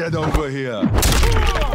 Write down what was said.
Get over here.